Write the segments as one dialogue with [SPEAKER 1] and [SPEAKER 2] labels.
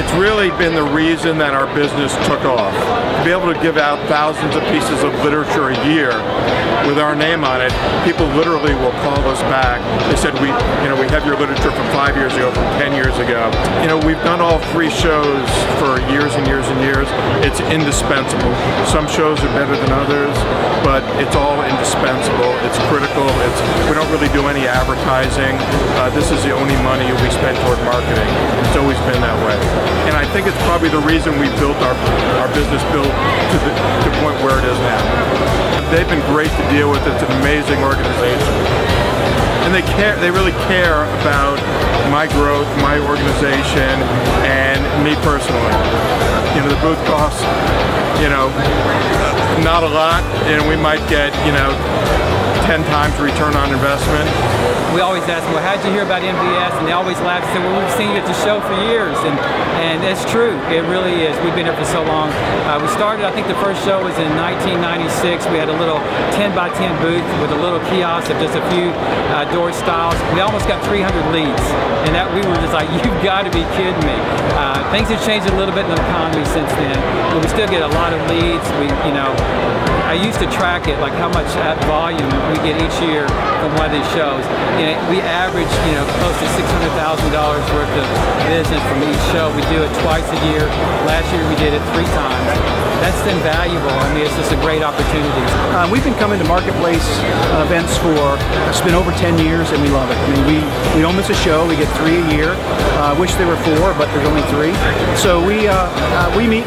[SPEAKER 1] it's really been the reason that our business took off. To be able to give out thousands of pieces of literature a year with our name on it, people literally will call us back. They said, we, you know, we have your literature from five years ago, from 10 years ago. You know, we've done all three shows for years and years and years. It's indispensable. Some shows are better than others, but it's all indispensable. It's critical. It's we don't really do any advertising. Uh, this is the only money we spend toward marketing. It's always been that way, and I think it's probably the reason we built our our business built to the, to the point where it is now. They've been great to deal with. It's an amazing organization, and they care. They really care about my growth, my organization, and me personally. You know, the booth costs, you know, not a lot, and we might get, you know, 10 times return on investment.
[SPEAKER 2] We always ask well, how'd you hear about MVS? And they always laugh and say, well, we've seen you at the show for years. And, and it's true. It really is. We've been here for so long. Uh, we started, I think the first show was in 1996. We had a little 10 by 10 booth with a little kiosk of just a few uh, door styles. We almost got 300 leads. And that we were just like, you've got to be kidding me. Uh, things have changed a little bit in the economy since then. But we still get a lot of leads. We, you know, I used to track it, like how much volume we get each year from one of these shows. Know, we average, you know, close to $600,000 worth of business from each show. We do it twice a year. Last year we did it three times. That's invaluable. I mean, it's just a great opportunity.
[SPEAKER 3] Uh, we've been coming to marketplace uh, events for it's been over 10 years, and we love it. I mean, we we don't miss a show. We get three a year. I uh, wish there were four, but there's only three. So we uh, uh, we meet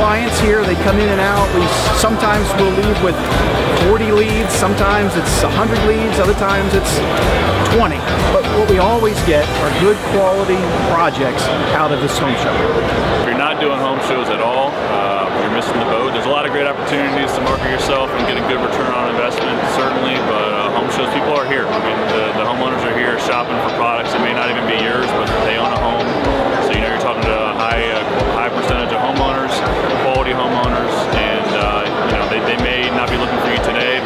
[SPEAKER 3] clients here. They come in and out. We sometimes we'll leave with 40 leads. Sometimes it's 100 leads. Other times it's 20. But what we always get are good quality projects out of this home show.
[SPEAKER 4] If you're not doing home shows at all, uh, you're missing the boat. There's a lot of great opportunities to market yourself and get a good return on investment, certainly, but uh, home shows, people are here. I mean, the, the homeowners are here shopping for products that may not even be yours, but they own a home. So, you know, you're talking to a high, uh, high percentage of homeowners, quality homeowners, and, uh, you know, they, they may not be looking for you today,